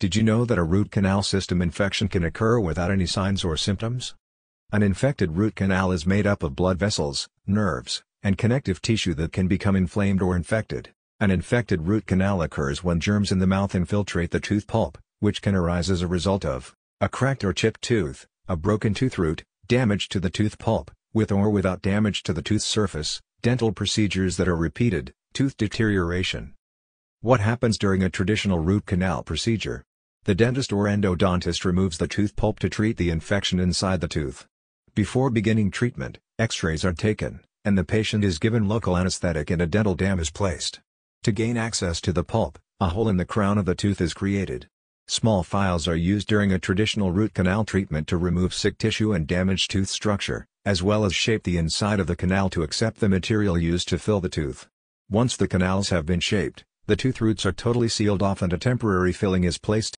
Did you know that a root canal system infection can occur without any signs or symptoms? An infected root canal is made up of blood vessels, nerves, and connective tissue that can become inflamed or infected. An infected root canal occurs when germs in the mouth infiltrate the tooth pulp, which can arise as a result of a cracked or chipped tooth, a broken tooth root, damage to the tooth pulp, with or without damage to the tooth surface, dental procedures that are repeated, tooth deterioration. What happens during a traditional root canal procedure? The dentist or endodontist removes the tooth pulp to treat the infection inside the tooth. Before beginning treatment, x-rays are taken, and the patient is given local anesthetic and a dental dam is placed. To gain access to the pulp, a hole in the crown of the tooth is created. Small files are used during a traditional root canal treatment to remove sick tissue and damaged tooth structure, as well as shape the inside of the canal to accept the material used to fill the tooth. Once the canals have been shaped, the tooth roots are totally sealed off and a temporary filling is placed